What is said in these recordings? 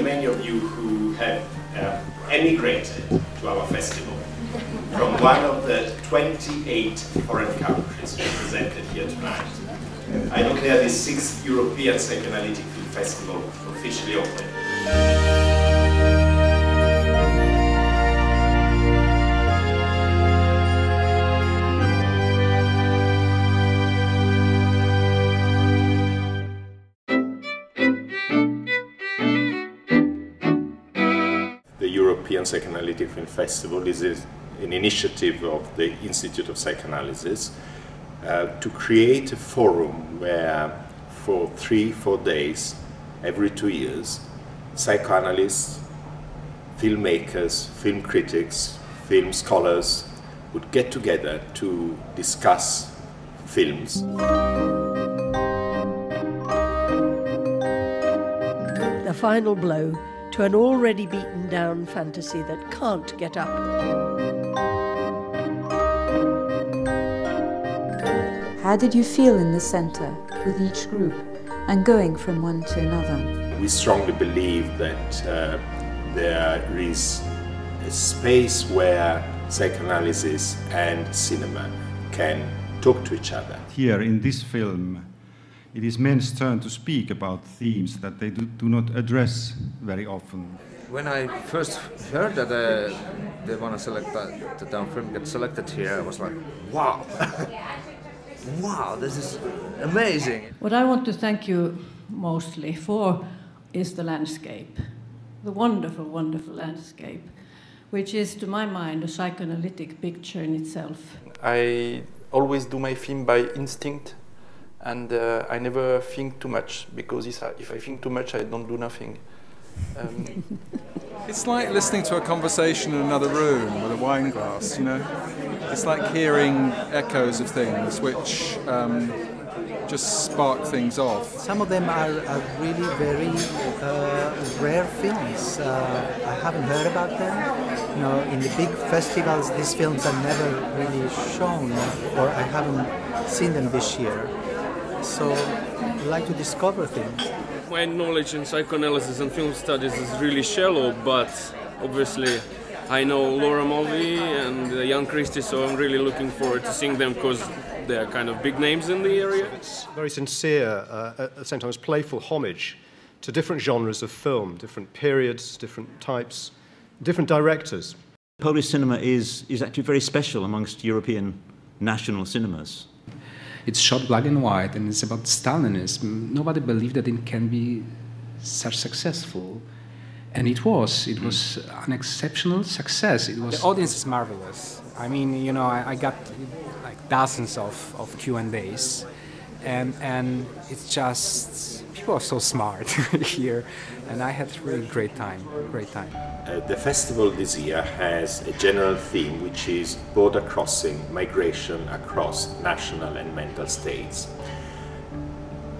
many of you who have uh, emigrated to our festival from one of the 28 foreign countries represented here tonight. I declare this sixth European Psychoanalytic Film Festival officially open. European Psychoanalytic Film Festival is an initiative of the Institute of Psychoanalysis uh, to create a forum where for three, four days, every two years, psychoanalysts, filmmakers, film critics, film scholars would get together to discuss films. The final blow to an already beaten down fantasy that can't get up. How did you feel in the centre with each group and going from one to another? We strongly believe that uh, there is a space where psychoanalysis and cinema can talk to each other. Here in this film, it is men's turn to speak about themes that they do, do not address very often. When I first heard that uh, they want to select that the down film get selected here, I was like, wow, wow, this is amazing. What I want to thank you mostly for is the landscape, the wonderful, wonderful landscape, which is, to my mind, a psychoanalytic picture in itself. I always do my film by instinct and uh, I never think too much because if I think too much, I don't do nothing. Um, it's like listening to a conversation in another room with a wine glass, you know? It's like hearing echoes of things which um, just spark things off. Some of them are, are really very uh, rare films. Uh, I haven't heard about them. You know, in the big festivals, these films are never really shown, or I haven't seen them this year. So I like to discover things. My knowledge in psychoanalysis and film studies is really shallow, but obviously I know Laura Mulvey and uh, Jan Christie, so I'm really looking forward to seeing them because they are kind of big names in the area. It's very sincere, uh, at the same time as playful homage to different genres of film, different periods, different types, different directors. Polish cinema is, is actually very special amongst European national cinemas. It's shot black and white and it's about Stalinism. Nobody believed that it can be such successful. And it was. It was an exceptional success. It was. The audience is marvelous. I mean, you know, I, I got like dozens of, of Q&As and, and it's just, people are so smart here and I had really great time, great time. Uh, the festival this year has a general theme which is border crossing, migration across national and mental states.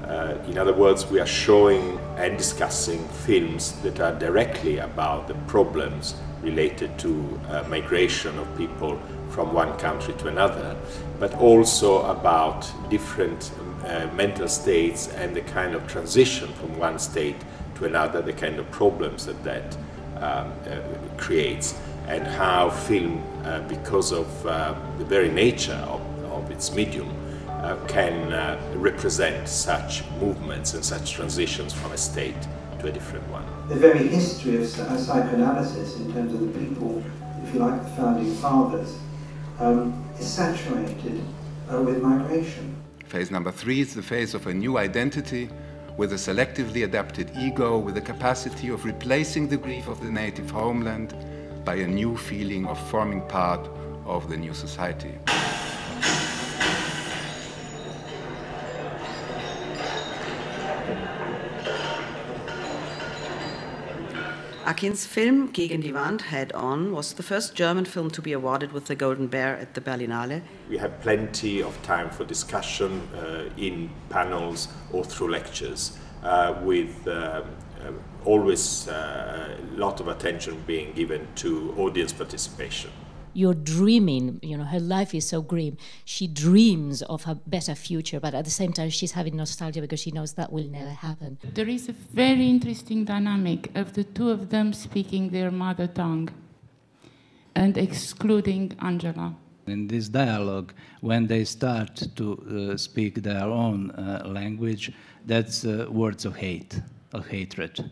Uh, in other words, we are showing and discussing films that are directly about the problems related to uh, migration of people from one country to another, but also about different uh, mental states and the kind of transition from one state to another, the kind of problems that that um, uh, creates, and how film, uh, because of uh, the very nature of, of its medium, uh, can uh, represent such movements and such transitions from a state to a different one. The very history of psychoanalysis in terms of the people, if you like, the founding fathers, um, is saturated uh, with migration. Phase number three is the phase of a new identity with a selectively adapted ego, with the capacity of replacing the grief of the native homeland by a new feeling of forming part of the new society. Akin's film Gegen die Wand, Head On, was the first German film to be awarded with the Golden Bear at the Berlinale. We have plenty of time for discussion uh, in panels or through lectures, uh, with uh, always a lot of attention being given to audience participation. You're dreaming, you know, her life is so grim. She dreams of a better future, but at the same time, she's having nostalgia because she knows that will never happen. There is a very interesting dynamic of the two of them speaking their mother tongue and excluding Angela. In this dialogue, when they start to uh, speak their own uh, language, that's uh, words of hate, of hatred,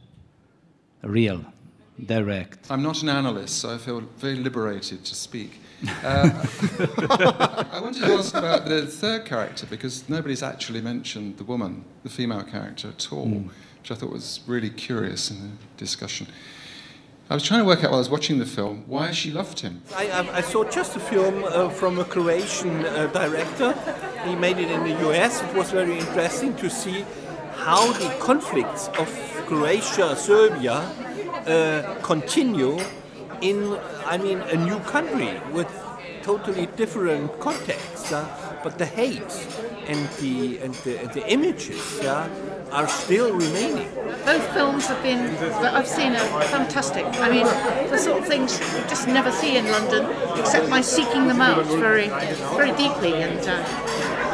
real, direct. I'm not an analyst, so I feel very liberated to speak. Uh, I wanted to ask about the third character because nobody's actually mentioned the woman, the female character, at all, mm. which I thought was really curious in the discussion. I was trying to work out while I was watching the film why she loved him. I, I, I saw just a film uh, from a Croatian uh, director. He made it in the US. It was very interesting to see how the conflicts of Croatia, Serbia continue in, I mean, a new country with totally different contexts. Uh, but the hate and the, and the, and the images are still remaining. Both films have been, I've seen, are fantastic. I mean, the sort of things you just never see in London, except by seeking them out very, very deeply, and uh,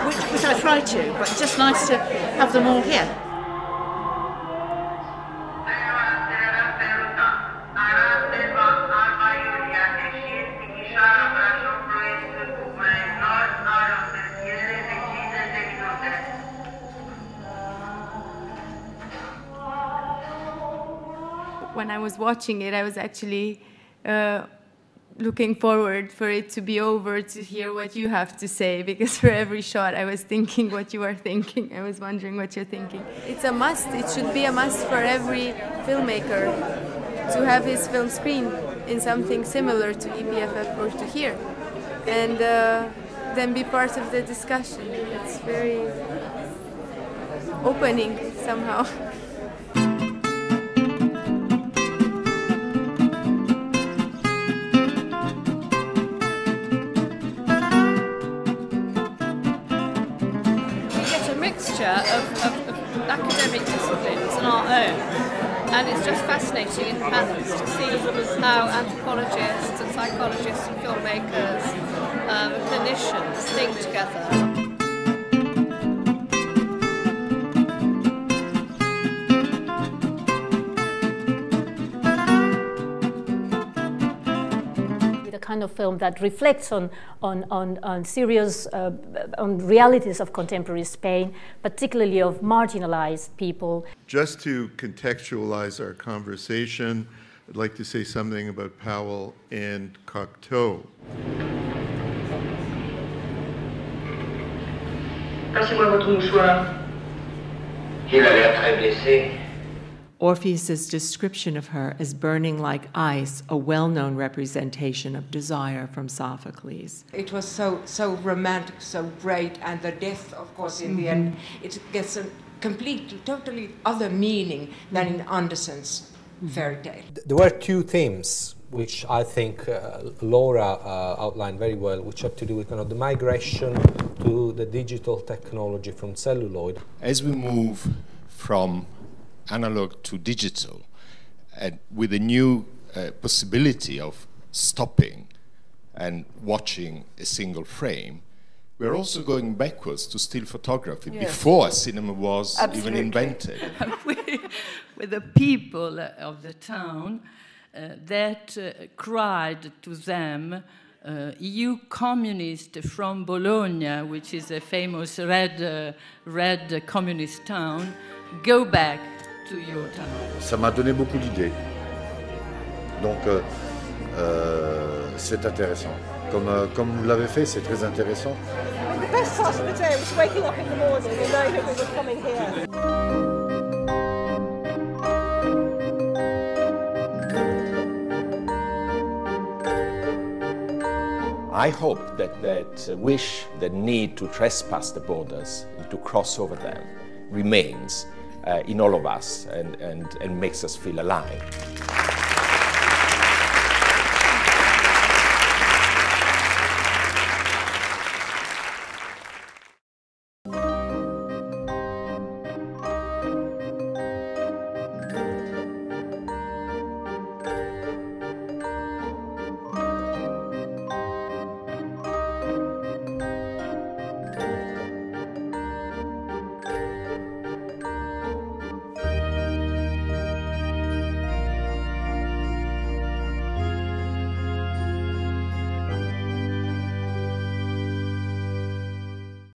which, which I try to. But it's just nice to have them all here. When I was watching it, I was actually uh, looking forward for it to be over to hear what you have to say because for every shot I was thinking what you are thinking. I was wondering what you're thinking. It's a must. It should be a must for every filmmaker to have his film screen in something similar to EPFF or to here, and uh, then be part of the discussion. It's very opening somehow. of, of, of academic disciplines and our own. And it's just fascinating in to see how anthropologists and psychologists and filmmakers, um, clinicians think together. Kind of film that reflects on, on, on, on serious, uh, on realities of contemporary Spain, particularly of marginalized people. Just to contextualize our conversation, I'd like to say something about Powell and Cocteau. Passez-moi votre mouchoir. Il a l'air très blessé. Orpheus's description of her as burning like ice, a well-known representation of desire from Sophocles. It was so so romantic, so great, and the death, of course, in mm-hmm. the end, it gets a complete, totally other meaning than in Andersen's mm-hmm. fairy tale. There were two themes which I think uh, Laura uh, outlined very well, which have to do with kind of the migration to the digital technology from celluloid. As we move from analog to digital, and with a new uh, possibility of stopping and watching a single frame, we're also going backwards to still photography yes. before cinema was Absolutely. even invented. with the people of the town uh, that uh, cried to them. Uh, EU communist from Bologna, which is a famous red, uh, red communist town, go back Ça m'a donné beaucoup d'idées. Donc, euh, euh, c'est intéressant. Comme, euh, comme vous l'avez fait, c'est très intéressant. The best part of the day was waking up in the morning and knowing that we were coming here. I hope that that wish, that need to trespass the borders, to cross over them, remains Uh, in all of us and, and, and makes us feel alive.